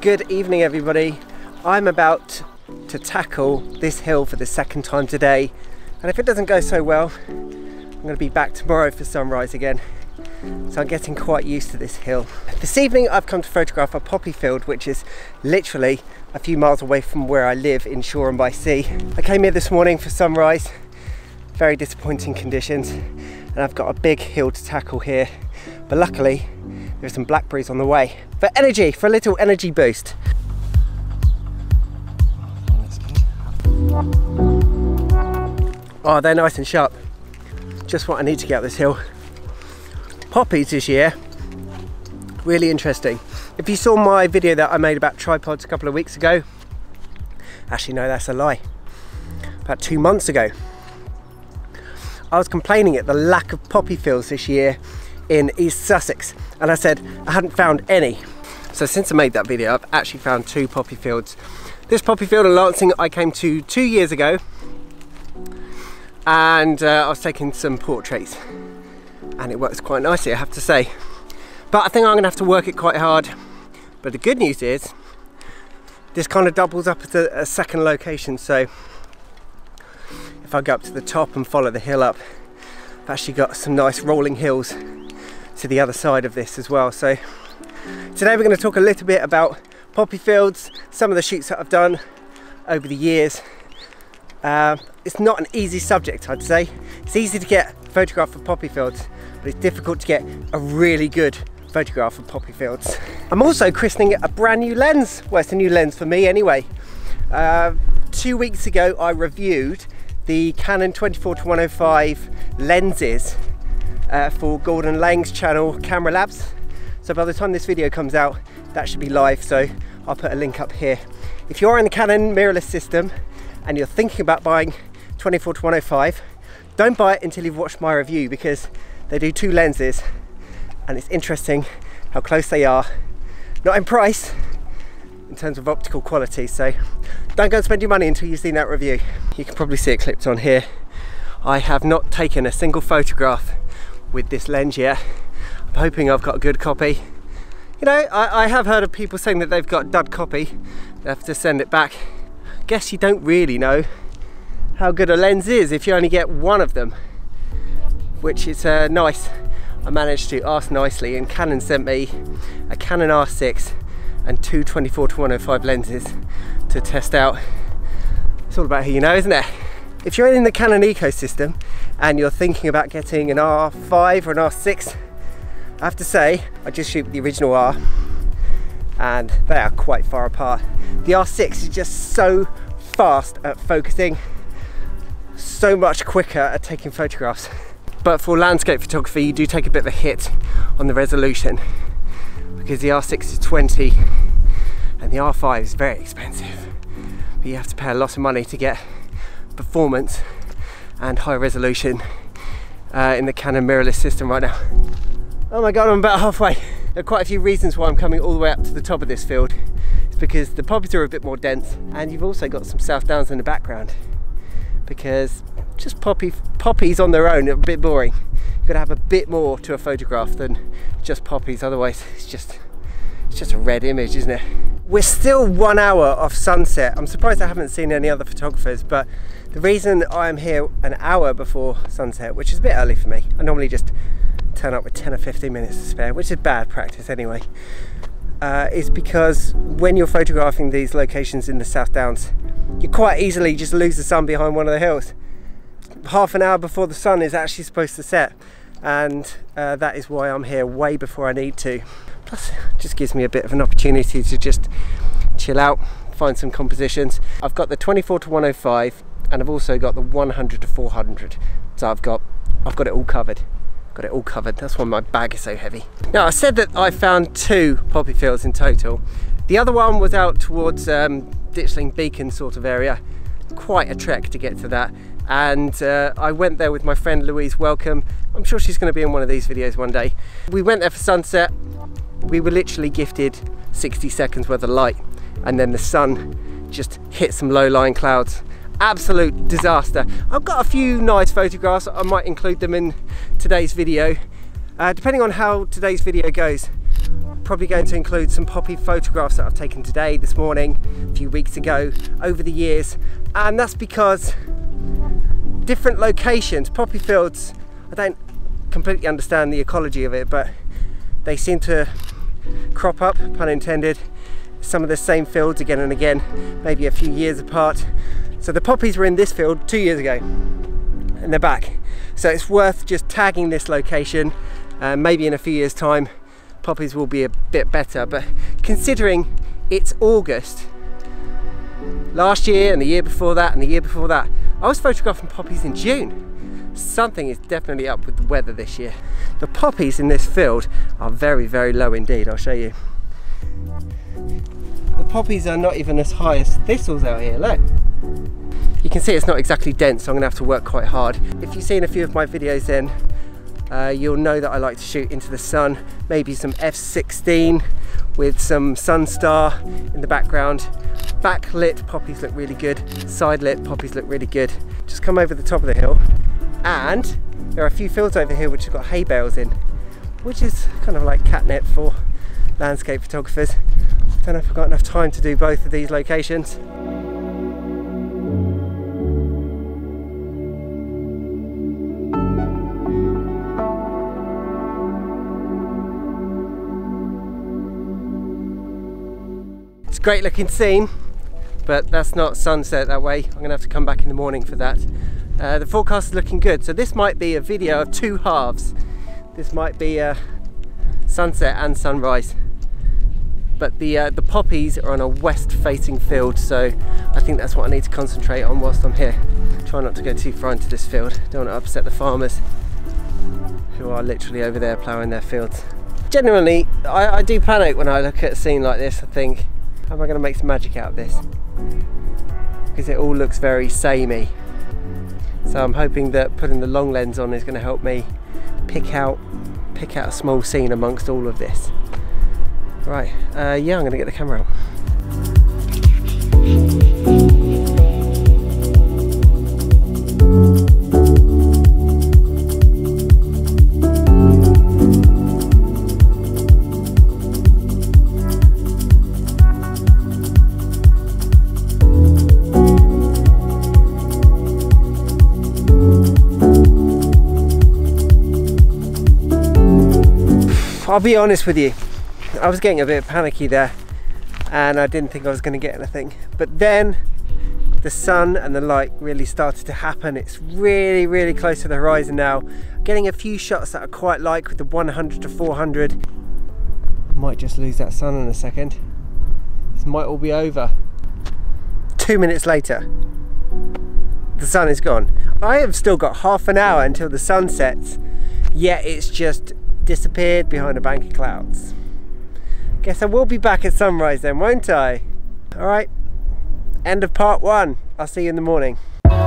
Good evening everybody. I'm about to tackle this hill for the second time today and if it doesn't go so well I'm going to be back tomorrow for sunrise again. So I'm getting quite used to this hill. This evening I've come to photograph a poppy field which is literally a few miles away from where I live in Shoreham by Sea. I came here this morning for sunrise, very disappointing conditions and I've got a big hill to tackle here but luckily there's some blackberries on the way. For energy, for a little energy boost. Oh, they're nice and sharp. Just what I need to get up this hill. Poppies this year, really interesting. If you saw my video that I made about tripods a couple of weeks ago, actually no, that's a lie. About two months ago, I was complaining at the lack of poppy fields this year in East Sussex and I said I hadn't found any. So since I made that video I've actually found two poppy fields. This poppy field in Lancing I came to two years ago and uh, I was taking some portraits and it works quite nicely I have to say. But I think I'm gonna have to work it quite hard. But the good news is this kind of doubles up as a, a second location so if I go up to the top and follow the hill up I've actually got some nice rolling hills to the other side of this as well. So today we're going to talk a little bit about poppy fields, some of the shoots that I've done over the years. Uh, it's not an easy subject, I'd say. It's easy to get a photograph of poppy fields, but it's difficult to get a really good photograph of poppy fields. I'm also christening a brand new lens. Well, it's a new lens for me anyway. Uh, two weeks ago, I reviewed the Canon 24 to 105 lenses uh, for Gordon Laing's channel Camera Labs. So by the time this video comes out, that should be live. So I'll put a link up here. If you're in the Canon mirrorless system and you're thinking about buying 24 to 105, don't buy it until you've watched my review because they do two lenses and it's interesting how close they are. Not in price, in terms of optical quality. So don't go and spend your money until you've seen that review. You can probably see it clipped on here. I have not taken a single photograph with this lens yet. I'm hoping I've got a good copy. You know, I, I have heard of people saying that they've got dud copy. They have to send it back. Guess you don't really know how good a lens is if you only get one of them, which is uh, nice. I managed to ask nicely and Canon sent me a Canon R6 and two 24 to 105 lenses to test out. It's all about who you know, isn't it? If you're in the Canon ecosystem and you're thinking about getting an R5 or an R6, I have to say, I just shoot the original R and they are quite far apart. The R6 is just so fast at focusing, so much quicker at taking photographs. But for landscape photography, you do take a bit of a hit on the resolution because the R6 is 20 and the R5 is very expensive. But you have to pay a lot of money to get performance and high resolution uh, in the Canon mirrorless system right now. Oh my god, I'm about halfway. There are quite a few reasons why I'm coming all the way up to the top of this field. It's because the poppies are a bit more dense and you've also got some South Downs in the background because just poppy, poppies on their own are a bit boring. You've got to have a bit more to a photograph than just poppies, otherwise it's just, it's just a red image, isn't it? We're still one hour off sunset. I'm surprised I haven't seen any other photographers, but the reason I'm here an hour before sunset, which is a bit early for me, I normally just turn up with 10 or 15 minutes to spare, which is bad practice anyway, uh, is because when you're photographing these locations in the South Downs, you quite easily just lose the sun behind one of the hills. Half an hour before the sun is actually supposed to set, and uh, that is why I'm here way before I need to. Plus, just gives me a bit of an opportunity to just chill out, find some compositions. I've got the 24 to 105 and I've also got the 100 to 400. So I've got, I've got it all covered. Got it all covered. That's why my bag is so heavy. Now I said that I found two poppy fields in total. The other one was out towards um, Ditchling Beacon sort of area. Quite a trek to get to that. And uh, I went there with my friend Louise Welcome. I'm sure she's going to be in one of these videos one day. We went there for sunset. We were literally gifted 60 seconds worth of light and then the sun just hit some low-lying clouds. Absolute disaster. I've got a few nice photographs. I might include them in today's video. Uh, depending on how today's video goes probably going to include some poppy photographs that I've taken today, this morning, a few weeks ago, over the years. And that's because different locations, poppy fields, I don't completely understand the ecology of it, but they seem to crop up, pun intended, some of the same fields again and again, maybe a few years apart. So the poppies were in this field two years ago and they're back. So it's worth just tagging this location. Uh, maybe in a few years time, poppies will be a bit better. But considering it's August, last year and the year before that and the year before that, I was photographing poppies in June. Something is definitely up with the weather this year. The poppies in this field are very, very low indeed. I'll show you. The poppies are not even as high as thistles out here, look. You can see it's not exactly dense, so I'm gonna have to work quite hard. If you've seen a few of my videos then, uh, you'll know that I like to shoot into the sun, maybe some f16 with some Sunstar in the background. Backlit poppies look really good, side lit poppies look really good. Just come over the top of the hill and there are a few fields over here which have got hay bales in, which is kind of like catnip for landscape photographers. I Don't know if I've got enough time to do both of these locations. It's a great looking scene, but that's not sunset that way. I'm gonna have to come back in the morning for that. Uh, the forecast is looking good, so this might be a video of two halves. This might be a sunset and sunrise. But the, uh, the poppies are on a west-facing field, so I think that's what I need to concentrate on whilst I'm here. Try not to go too far into this field. Don't want to upset the farmers who are literally over there ploughing their fields. Generally, I, I do panic when I look at a scene like this. I think, how am I going to make some magic out of this? Because it all looks very samey. So I'm hoping that putting the long lens on is going to help me pick out pick out a small scene amongst all of this. Right, uh, yeah, I'm going to get the camera out. I'll be honest with you, I was getting a bit panicky there and I didn't think I was going to get anything. But then the sun and the light really started to happen. It's really, really close to the horizon now. Getting a few shots that I quite like with the 100 to 400. Might just lose that sun in a second. This might all be over. Two minutes later, the sun is gone. I have still got half an hour until the sun sets, yet it's just disappeared behind a bank of clouds. Guess I will be back at sunrise then, won't I? Alright, end of part one. I'll see you in the morning. I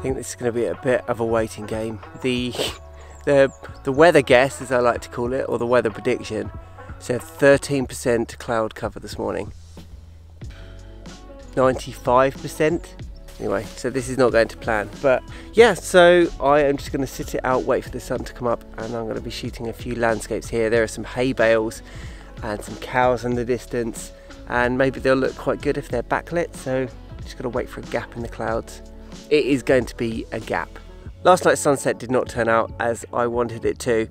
think this is going to be a bit of a waiting game. The the the weather guess, as I like to call it, or the weather prediction, said 13% cloud cover this morning. 95%. Anyway, so this is not going to plan. But yeah, so I am just going to sit it out, wait for the sun to come up, and I'm going to be shooting a few landscapes here. There are some hay bales and some cows in the distance, and maybe they'll look quite good if they're backlit, so just got to wait for a gap in the clouds. It is going to be a gap. Last night's sunset did not turn out as I wanted it to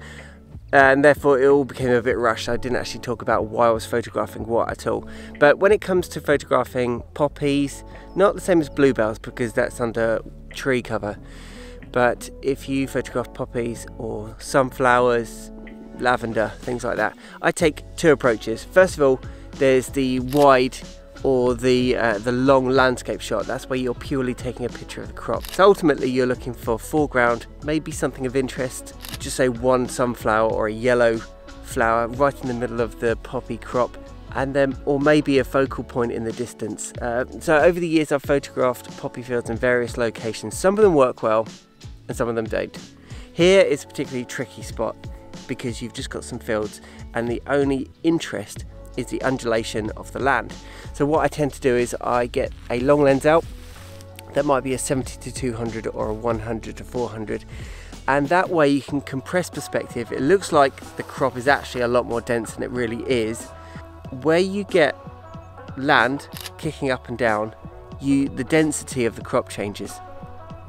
and therefore it all became a bit rushed. I didn't actually talk about why I was photographing what at all. But when it comes to photographing poppies, not the same as bluebells because that's under tree cover, but if you photograph poppies or sunflowers, lavender, things like that, I take two approaches. First of all, there's the wide or the uh, the long landscape shot. That's where you're purely taking a picture of the crop. So ultimately you're looking for foreground maybe something of interest. Just say one sunflower or a yellow flower right in the middle of the poppy crop and then or maybe a focal point in the distance. Uh, so over the years I've photographed poppy fields in various locations. Some of them work well and some of them don't. Here is a particularly tricky spot because you've just got some fields and the only interest is the undulation of the land. So what I tend to do is I get a long lens out. That might be a 70 to 200 or a 100 to 400 and that way you can compress perspective. It looks like the crop is actually a lot more dense than it really is. Where you get land kicking up and down you the density of the crop changes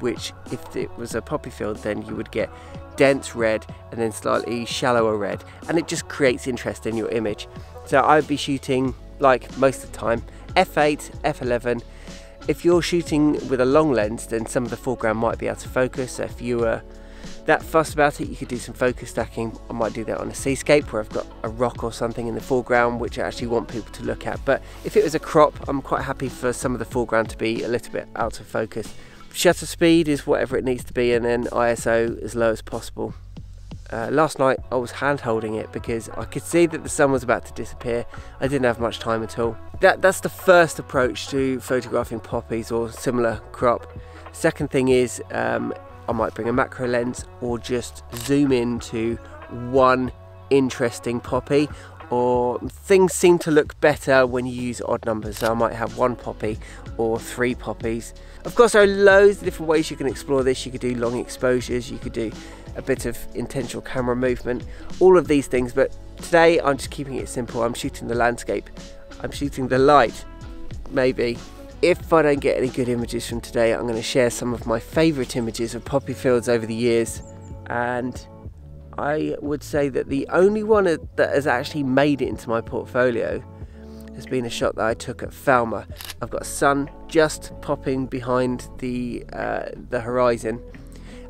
which if it was a poppy field then you would get dense red and then slightly shallower red and it just creates interest in your image. So I'd be shooting like most of the time f8 f11 if you're shooting with a long lens then some of the foreground might be out of focus. So if you were that fussed about it you could do some focus stacking. I might do that on a seascape where I've got a rock or something in the foreground which I actually want people to look at. But if it was a crop I'm quite happy for some of the foreground to be a little bit out of focus Shutter speed is whatever it needs to be and then ISO as low as possible. Uh, last night I was hand holding it because I could see that the sun was about to disappear. I didn't have much time at all. That, that's the first approach to photographing poppies or similar crop. Second thing is um, I might bring a macro lens or just zoom in to one interesting poppy or things seem to look better when you use odd numbers. So I might have one poppy or three poppies. Of course there are loads of different ways you can explore this. You could do long exposures you could do a bit of intentional camera movement all of these things. But today I'm just keeping it simple. I'm shooting the landscape. I'm shooting the light maybe. If I don't get any good images from today I'm going to share some of my favourite images of poppy fields over the years. And I would say that the only one that has actually made it into my portfolio has been a shot that I took at Falmer. I've got sun just popping behind the uh, the horizon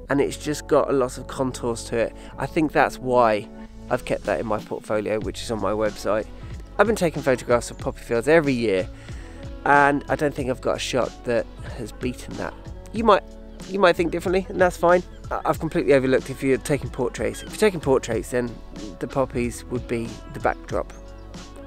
and it's just got a lot of contours to it. I think that's why I've kept that in my portfolio which is on my website. I've been taking photographs of poppy fields every year and I don't think I've got a shot that has beaten that. You might you might think differently and that's fine. I've completely overlooked if you're taking portraits. If you're taking portraits, then the poppies would be the backdrop.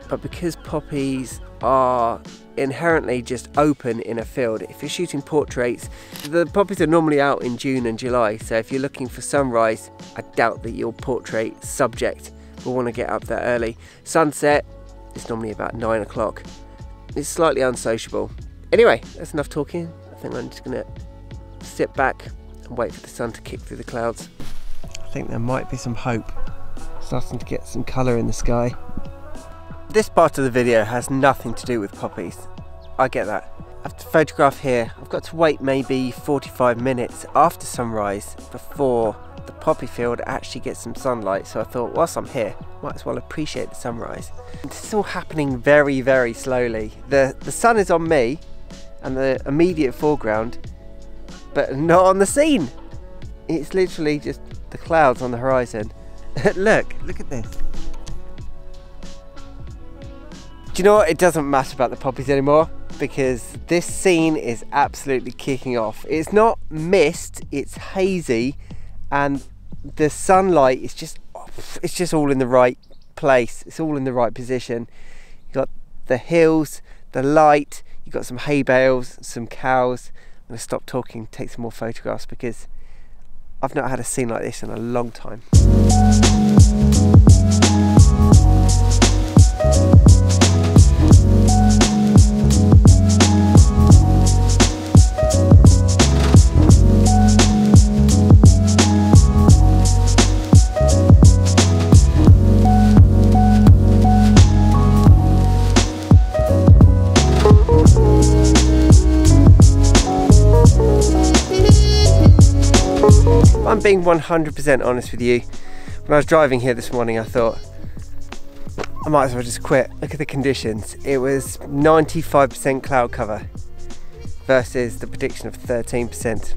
But because poppies are inherently just open in a field, if you're shooting portraits, the poppies are normally out in June and July. So if you're looking for sunrise, I doubt that your portrait subject will want to get up that early. Sunset is normally about nine o'clock. It's slightly unsociable. Anyway, that's enough talking. I think I'm just gonna sit back, and wait for the sun to kick through the clouds. I think there might be some hope. Starting to get some colour in the sky. This part of the video has nothing to do with poppies. I get that. I have to photograph here. I've got to wait maybe 45 minutes after sunrise before the poppy field actually gets some sunlight. So I thought, whilst I'm here, might as well appreciate the sunrise. This is all happening very, very slowly. The, the sun is on me and the immediate foreground but not on the scene. It's literally just the clouds on the horizon. look, look at this. Do you know what? It doesn't matter about the poppies anymore because this scene is absolutely kicking off. It's not mist, it's hazy and the sunlight is just it's just all in the right place. It's all in the right position. You've got the hills, the light, you've got some hay bales, some cows, I'm going to stop talking, take some more photographs because I've not had a scene like this in a long time. Being 100% honest with you. When I was driving here this morning, I thought, I might as well just quit. Look at the conditions. It was 95% cloud cover versus the prediction of 13%.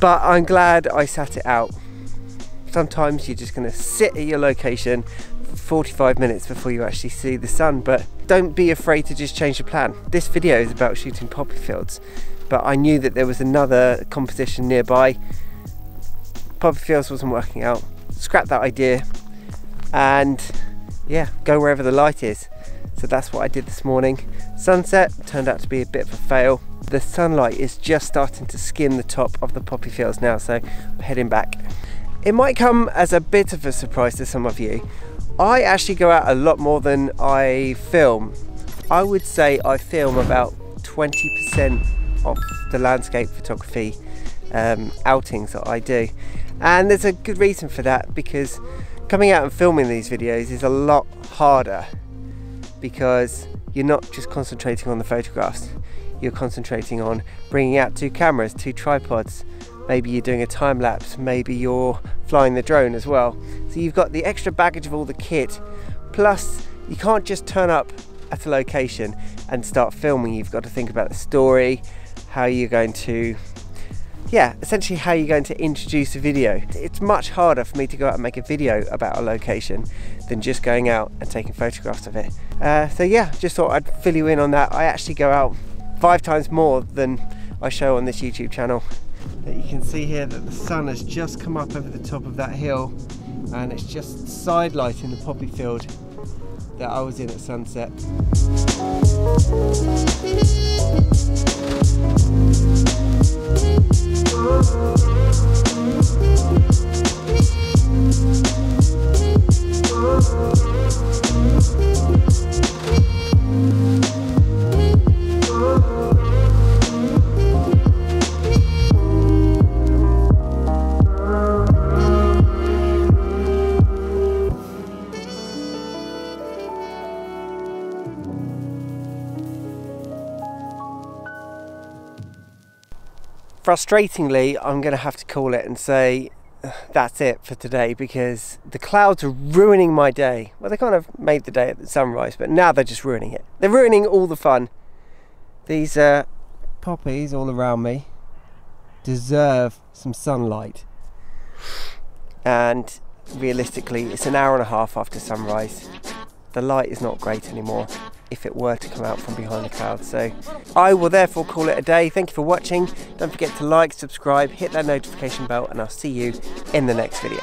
But I'm glad I sat it out. Sometimes you're just going to sit at your location for 45 minutes before you actually see the sun, but don't be afraid to just change your plan. This video is about shooting poppy fields but I knew that there was another composition nearby. Poppy Fields wasn't working out. Scrap that idea and yeah, go wherever the light is. So that's what I did this morning. Sunset turned out to be a bit of a fail. The sunlight is just starting to skim the top of the poppy fields now, so I'm heading back. It might come as a bit of a surprise to some of you. I actually go out a lot more than I film. I would say I film about 20% off the landscape photography um, outings that I do. And there's a good reason for that because coming out and filming these videos is a lot harder because you're not just concentrating on the photographs, you're concentrating on bringing out two cameras, two tripods, maybe you're doing a time lapse, maybe you're flying the drone as well. So you've got the extra baggage of all the kit, plus you can't just turn up at a location and start filming. You've got to think about the story, how you're going to yeah, essentially how you're going to introduce a video. It's much harder for me to go out and make a video about a location than just going out and taking photographs of it. Uh, so yeah, just thought I'd fill you in on that. I actually go out five times more than I show on this YouTube channel. You can see here that the sun has just come up over the top of that hill and it's just side lighting the poppy field that I was in at sunset. Thank frustratingly, I'm going to have to call it and say that's it for today because the clouds are ruining my day. Well, they kind of made the day at the sunrise, but now they're just ruining it. They're ruining all the fun. These uh, poppies all around me deserve some sunlight. And realistically, it's an hour and a half after sunrise. The light is not great anymore if it were to come out from behind the clouds. So I will therefore call it a day. Thank you for watching. Don't forget to like, subscribe, hit that notification bell, and I'll see you in the next video.